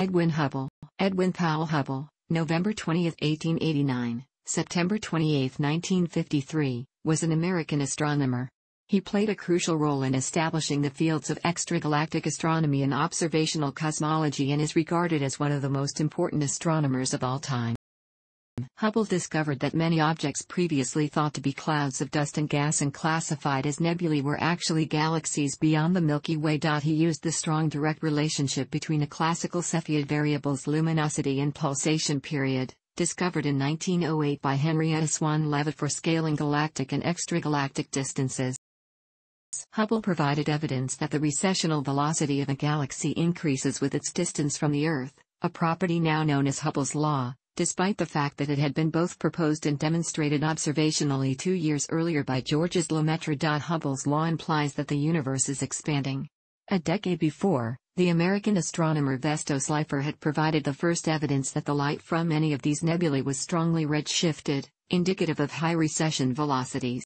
Edwin Hubble, Edwin Powell Hubble, November 20, 1889, September 28, 1953, was an American astronomer. He played a crucial role in establishing the fields of extragalactic astronomy and observational cosmology and is regarded as one of the most important astronomers of all time. Hubble discovered that many objects previously thought to be clouds of dust and gas and classified as nebulae were actually galaxies beyond the Milky Way. He used the strong direct relationship between a classical Cepheid variable's luminosity and pulsation period, discovered in 1908 by Henrietta Swan Leavitt for scaling galactic and extragalactic distances. Hubble provided evidence that the recessional velocity of a galaxy increases with its distance from the Earth, a property now known as Hubble's law despite the fact that it had been both proposed and demonstrated observationally two years earlier by Georges Lemaitre. Hubble's law implies that the universe is expanding. A decade before, the American astronomer Vesto Slipher had provided the first evidence that the light from any of these nebulae was strongly redshifted, indicative of high recession velocities.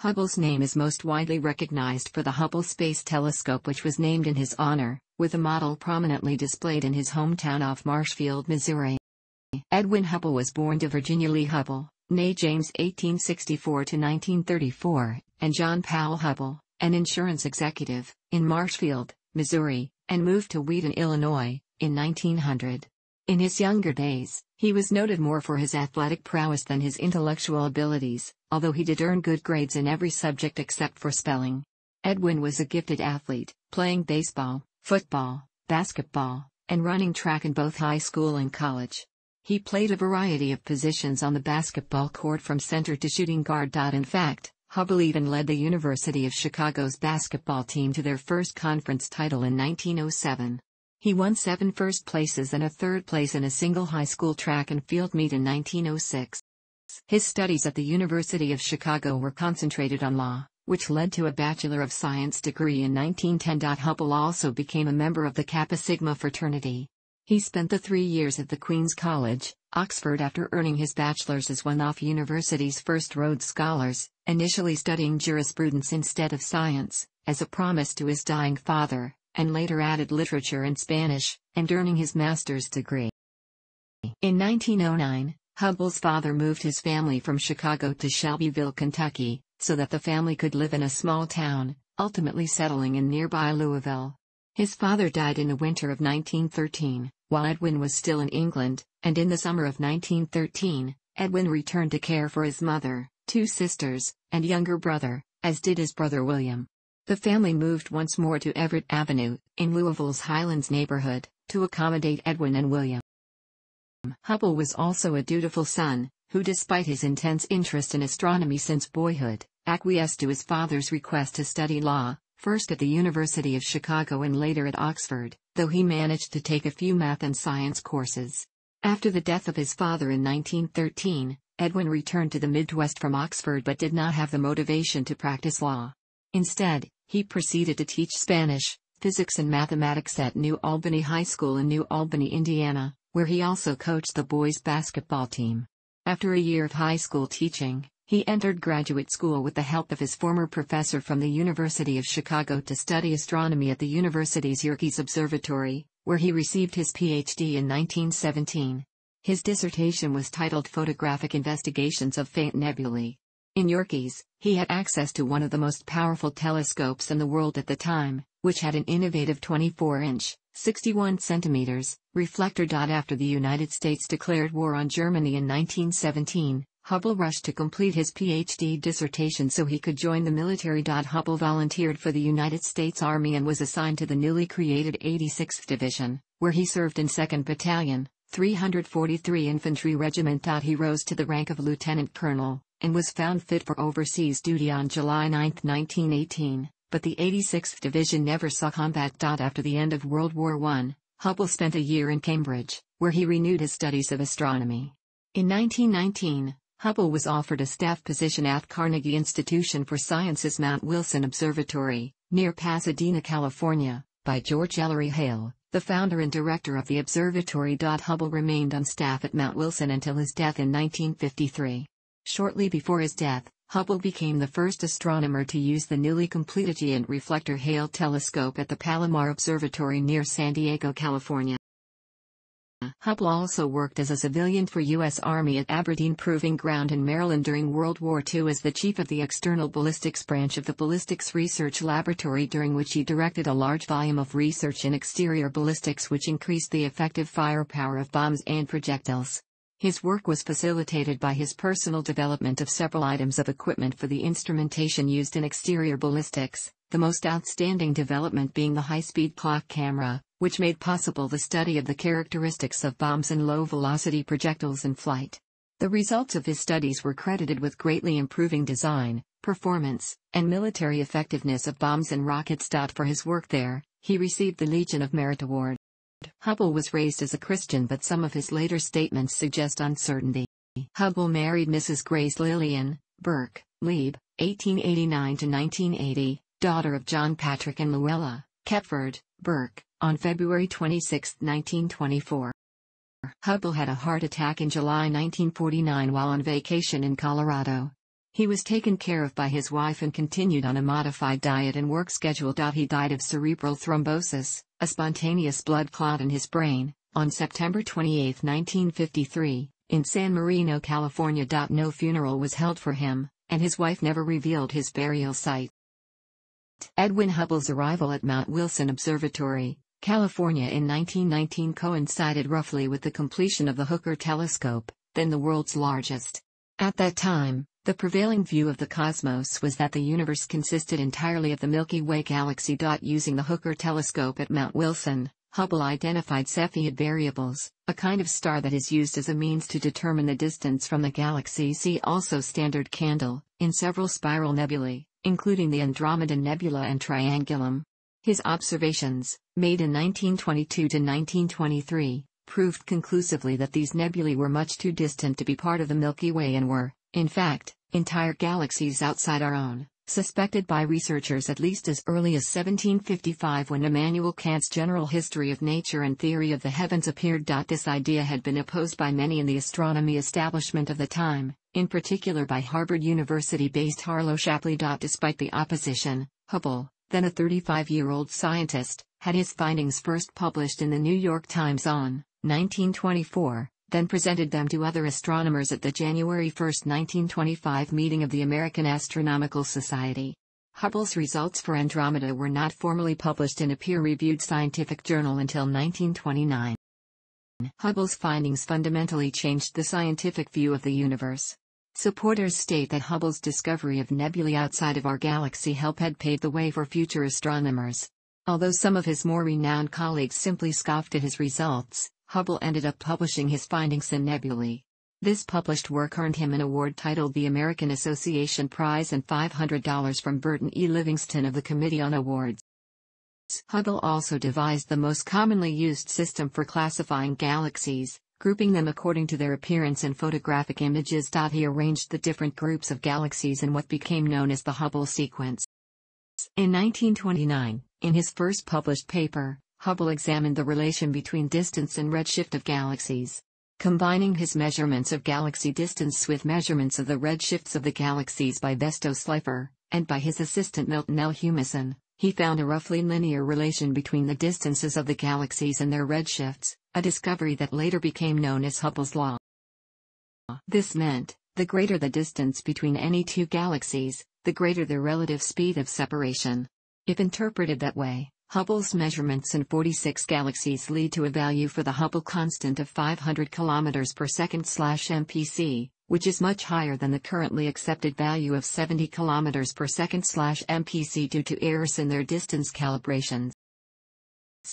Hubble's name is most widely recognized for the Hubble Space Telescope which was named in his honor, with a model prominently displayed in his hometown of Marshfield, Missouri. Edwin Hubble was born to Virginia Lee Hubble, née James 1864-1934, and John Powell Hubble, an insurance executive, in Marshfield, Missouri, and moved to Wheaton, Illinois, in 1900. In his younger days, he was noted more for his athletic prowess than his intellectual abilities, although he did earn good grades in every subject except for spelling. Edwin was a gifted athlete, playing baseball, football, basketball, and running track in both high school and college. He played a variety of positions on the basketball court from center to shooting guard. In fact, Hubble even led the University of Chicago's basketball team to their first conference title in 1907. He won seven first places and a third place in a single high school track and field meet in 1906. His studies at the University of Chicago were concentrated on law, which led to a Bachelor of Science degree in 1910. Hubble also became a member of the Kappa Sigma fraternity. He spent the three years at the Queen's College, Oxford after earning his bachelor's as one of university's first Rhodes Scholars, initially studying jurisprudence instead of science, as a promise to his dying father, and later added literature and Spanish, and earning his master's degree. In 1909, Hubble's father moved his family from Chicago to Shelbyville, Kentucky, so that the family could live in a small town, ultimately settling in nearby Louisville. His father died in the winter of 1913, while Edwin was still in England, and in the summer of 1913, Edwin returned to care for his mother, two sisters, and younger brother, as did his brother William. The family moved once more to Everett Avenue, in Louisville's Highlands neighborhood, to accommodate Edwin and William. Hubble was also a dutiful son, who despite his intense interest in astronomy since boyhood, acquiesced to his father's request to study law, first at the University of Chicago and later at Oxford, though he managed to take a few math and science courses. After the death of his father in 1913, Edwin returned to the Midwest from Oxford but did not have the motivation to practice law. Instead, he proceeded to teach Spanish, physics and mathematics at New Albany High School in New Albany, Indiana, where he also coached the boys' basketball team. After a year of high school teaching, he entered graduate school with the help of his former professor from the University of Chicago to study astronomy at the university's Yerkes Observatory, where he received his PhD in 1917. His dissertation was titled Photographic Investigations of Faint Nebulae. In Yerkes, he had access to one of the most powerful telescopes in the world at the time, which had an innovative 24-inch, 61 centimeters, reflector. After the United States declared war on Germany in 1917, Hubble rushed to complete his PhD dissertation so he could join the military. Hubble volunteered for the United States Army and was assigned to the newly created 86th Division, where he served in 2nd Battalion, 343 Infantry Regiment. He rose to the rank of lieutenant colonel, and was found fit for overseas duty on July 9, 1918, but the 86th Division never saw combat. After the end of World War I, Hubble spent a year in Cambridge, where he renewed his studies of astronomy. In 1919, Hubble was offered a staff position at Carnegie Institution for Sciences Mount Wilson Observatory, near Pasadena, California, by George Ellery Hale, the founder and director of the observatory. Hubble remained on staff at Mount Wilson until his death in 1953. Shortly before his death, Hubble became the first astronomer to use the newly completed Giant Reflector Hale telescope at the Palomar Observatory near San Diego, California. Hubble also worked as a civilian for U.S. Army at Aberdeen Proving Ground in Maryland during World War II as the chief of the External Ballistics Branch of the Ballistics Research Laboratory during which he directed a large volume of research in exterior ballistics which increased the effective firepower of bombs and projectiles. His work was facilitated by his personal development of several items of equipment for the instrumentation used in exterior ballistics, the most outstanding development being the high-speed clock camera, which made possible the study of the characteristics of bombs and low-velocity projectiles in flight. The results of his studies were credited with greatly improving design, performance, and military effectiveness of bombs and rockets. For his work there, he received the Legion of Merit Award. Hubble was raised as a Christian but some of his later statements suggest uncertainty. Hubble married Mrs. Grace Lillian, Burke, Leib, 1889-1980, daughter of John Patrick and Luella, Kepford, Burke, on February 26, 1924. Hubble had a heart attack in July 1949 while on vacation in Colorado. He was taken care of by his wife and continued on a modified diet and work schedule. He died of cerebral thrombosis, a spontaneous blood clot in his brain, on September 28, 1953, in San Marino, California. No funeral was held for him, and his wife never revealed his burial site. Edwin Hubble's arrival at Mount Wilson Observatory, California in 1919 coincided roughly with the completion of the Hooker telescope, then the world's largest. At that time, the prevailing view of the cosmos was that the universe consisted entirely of the Milky Way galaxy. Using the Hooker telescope at Mount Wilson, Hubble identified Cepheid variables, a kind of star that is used as a means to determine the distance from the galaxy. See also Standard Candle, in several spiral nebulae, including the Andromeda Nebula and Triangulum. His observations, made in 1922 to 1923, proved conclusively that these nebulae were much too distant to be part of the Milky Way and were, in fact, entire galaxies outside our own, suspected by researchers at least as early as 1755 when Immanuel Kant's General History of Nature and Theory of the Heavens appeared. This idea had been opposed by many in the astronomy establishment of the time, in particular by Harvard University-based Harlow Shapley. Despite the opposition, Hubble, then a 35-year-old scientist, had his findings first published in the New York Times on 1924, then presented them to other astronomers at the January 1, 1925 meeting of the American Astronomical Society. Hubble's results for Andromeda were not formally published in a peer-reviewed scientific journal until 1929. Hubble's findings fundamentally changed the scientific view of the universe. Supporters state that Hubble's discovery of nebulae outside of our galaxy helped had paved the way for future astronomers. Although some of his more renowned colleagues simply scoffed at his results, Hubble ended up publishing his findings in nebulae. This published work earned him an award titled the American Association Prize and $500 from Burton E. Livingston of the Committee on Awards. Hubble also devised the most commonly used system for classifying galaxies, grouping them according to their appearance in photographic images. He arranged the different groups of galaxies in what became known as the Hubble sequence. In 1929, in his first published paper, Hubble examined the relation between distance and redshift of galaxies. Combining his measurements of galaxy distance with measurements of the redshifts of the galaxies by Vesto Slipher, and by his assistant Milton L. Humason, he found a roughly linear relation between the distances of the galaxies and their redshifts, a discovery that later became known as Hubble's law. This meant, the greater the distance between any two galaxies, the greater the relative speed of separation. If interpreted that way, Hubble's measurements in 46 galaxies lead to a value for the Hubble constant of 500 km per second MPC, which is much higher than the currently accepted value of 70 km per second MPC due to errors in their distance calibrations.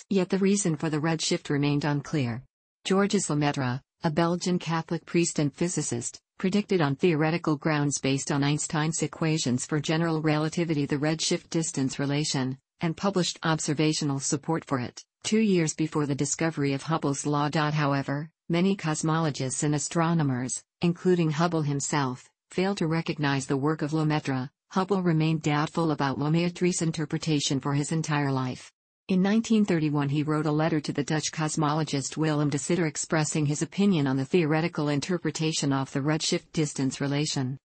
Yet the reason for the redshift remained unclear. Georges Lemaitre, a Belgian Catholic priest and physicist, predicted on theoretical grounds based on Einstein's equations for general relativity the redshift distance relation, and published observational support for it, two years before the discovery of Hubble's law. However, many cosmologists and astronomers, including Hubble himself, failed to recognize the work of Lemaitre. Hubble remained doubtful about Lemaitre's interpretation for his entire life. In 1931 he wrote a letter to the Dutch cosmologist Willem de Sitter expressing his opinion on the theoretical interpretation of the redshift distance relation.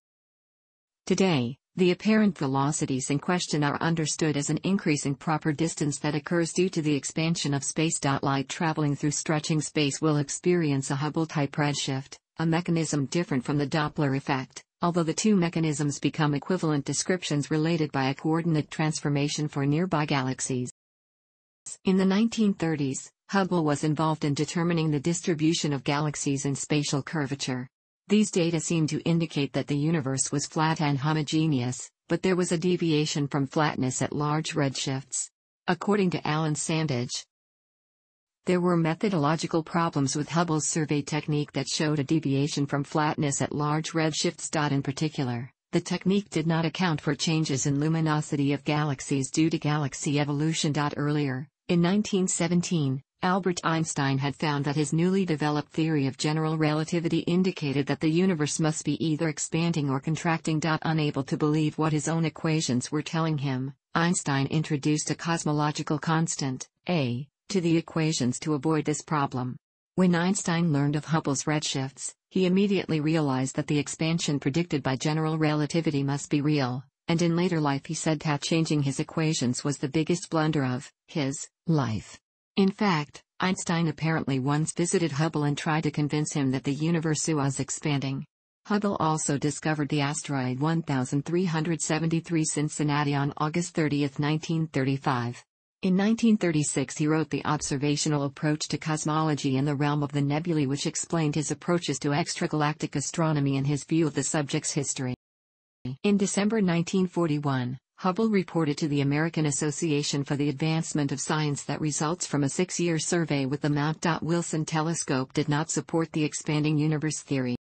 Today, The apparent velocities in question are understood as an increase in proper distance that occurs due to the expansion of space. Light traveling through stretching space will experience a Hubble type redshift, a mechanism different from the Doppler effect, although the two mechanisms become equivalent descriptions related by a coordinate transformation for nearby galaxies. In the 1930s, Hubble was involved in determining the distribution of galaxies in spatial curvature. These data seem to indicate that the universe was flat and homogeneous, but there was a deviation from flatness at large redshifts. According to Alan Sandage, there were methodological problems with Hubble's survey technique that showed a deviation from flatness at large redshifts. In particular, the technique did not account for changes in luminosity of galaxies due to galaxy evolution. Earlier, in 1917, Albert Einstein had found that his newly developed theory of general relativity indicated that the universe must be either expanding or contracting. Unable to believe what his own equations were telling him, Einstein introduced a cosmological constant, A, to the equations to avoid this problem. When Einstein learned of Hubble's redshifts, he immediately realized that the expansion predicted by general relativity must be real, and in later life he said that changing his equations was the biggest blunder of his life. In fact, Einstein apparently once visited Hubble and tried to convince him that the universe was expanding. Hubble also discovered the asteroid 1373 Cincinnati on August 30, 1935. In 1936 he wrote The Observational Approach to Cosmology in the Realm of the Nebulae which explained his approaches to extragalactic astronomy and his view of the subject's history. In December 1941, Hubble reported to the American Association for the Advancement of Science that results from a six-year survey with the Mount. Wilson telescope did not support the expanding universe theory.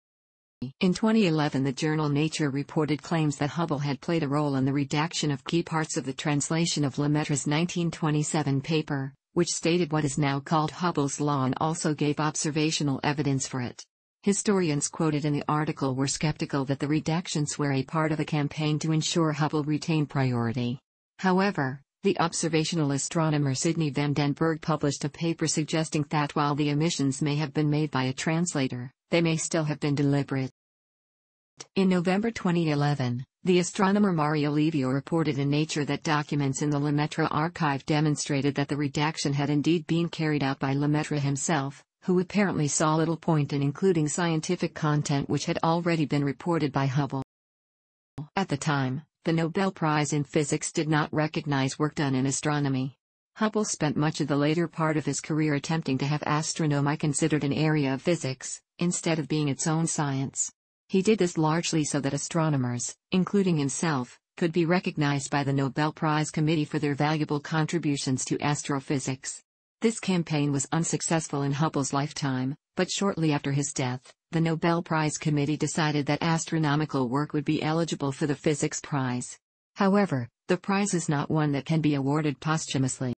In 2011 the journal Nature reported claims that Hubble had played a role in the redaction of key parts of the translation of Lemaitre's 1927 paper, which stated what is now called Hubble's law and also gave observational evidence for it. Historians quoted in the article were skeptical that the redactions were a part of a campaign to ensure Hubble retained priority. However, the observational astronomer Sidney van den Bergh published a paper suggesting that while the omissions may have been made by a translator, they may still have been deliberate. In November 2011, the astronomer Mario Livio reported in Nature that documents in the Lemaitre archive demonstrated that the redaction had indeed been carried out by Lemaitre himself, who apparently saw little point in including scientific content which had already been reported by Hubble. At the time, the Nobel Prize in Physics did not recognize work done in astronomy. Hubble spent much of the later part of his career attempting to have astronomy considered an area of physics, instead of being its own science. He did this largely so that astronomers, including himself, could be recognized by the Nobel Prize Committee for their valuable contributions to astrophysics. This campaign was unsuccessful in Hubble's lifetime, but shortly after his death, the Nobel Prize Committee decided that astronomical work would be eligible for the Physics Prize. However, the prize is not one that can be awarded posthumously.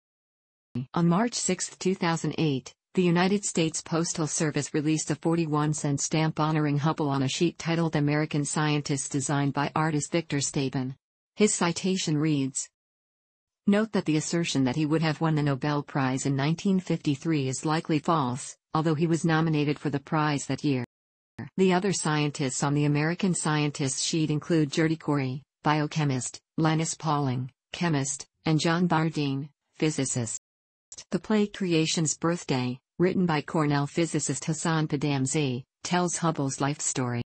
On March 6, 2008, the United States Postal Service released a 41 cent stamp honoring Hubble on a sheet titled American Scientists designed by artist Victor Stabin. His citation reads Note that the assertion that he would have won the Nobel Prize in 1953 is likely false, although he was nominated for the prize that year. The other scientists on the American Scientists sheet include Gerty Cori, biochemist, Linus Pauling, chemist, and John Bardeen, physicist. The play Creation's Birthday, written by Cornell physicist Hassan Padamsee, tells Hubble's life story.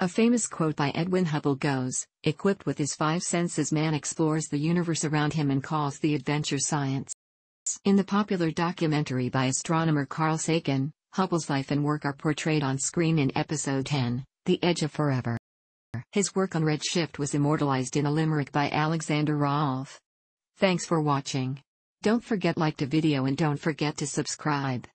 A famous quote by Edwin Hubble goes Equipped with his five senses, man explores the universe around him and calls the adventure science. In the popular documentary by astronomer Carl Sagan, Hubble's life and work are portrayed on screen in episode 10, The Edge of Forever. His work on redshift was immortalized in a limerick by Alexander Rolfe. Thanks for watching. Don't forget like the video and don't forget to subscribe.